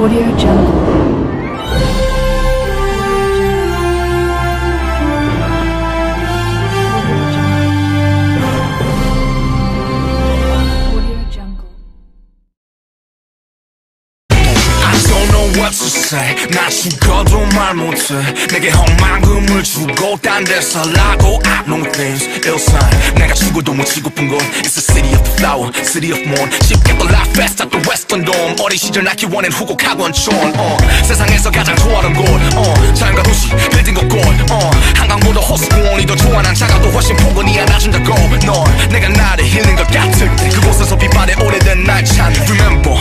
Audio Jungle. What to say? 나 죽어도 말 못해. 내게 험한금을 주고 딴 데 살라고 I know things. 일상 내가 죽어도 못 치고픈 건 It's the city of the flower, city of mourn. 쉽게 올라 fast at the western dome 어린 시절 나 키워낸 후곡 학원촌 어. 세상에서 가장 좋아하는 곳. 어. 자연과 도시, 빌딩 곳곳 어. 한강보다 호수공원이 더 좋아 난 작아도 훨씬 포근히 안아준다고 넌 내가 나를 힐링 것 같을 때 그곳에서 빛바래 오래된 날찬 Remember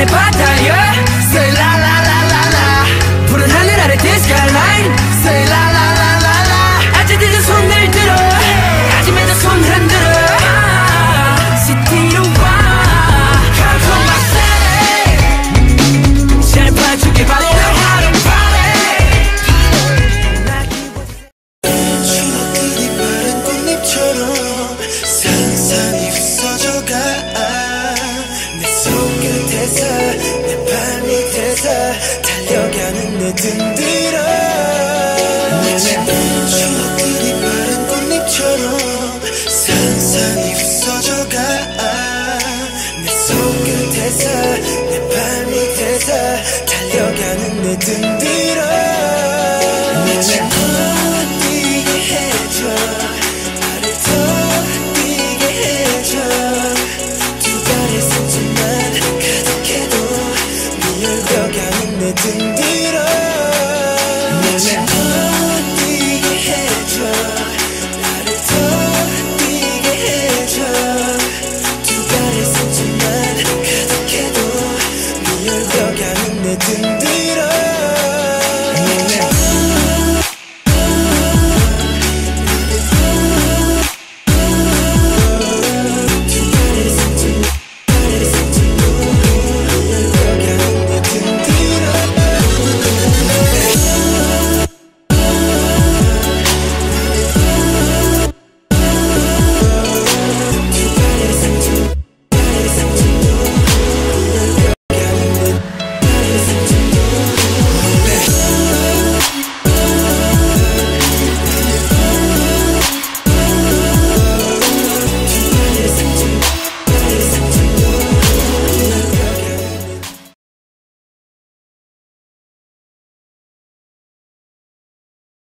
의 바다에 Say la 맘에 든들어 너는 그리 바른 꽃잎처럼 산산이 웃어져가. 내 손끝에서 내 발밑에서 달려가는 내 든들어 너는 뛰게 해줘. 나를 더 뛰게 해줘. 두 달의 상처만 가득해도 네 열려가는 내 든들